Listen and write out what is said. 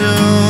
soon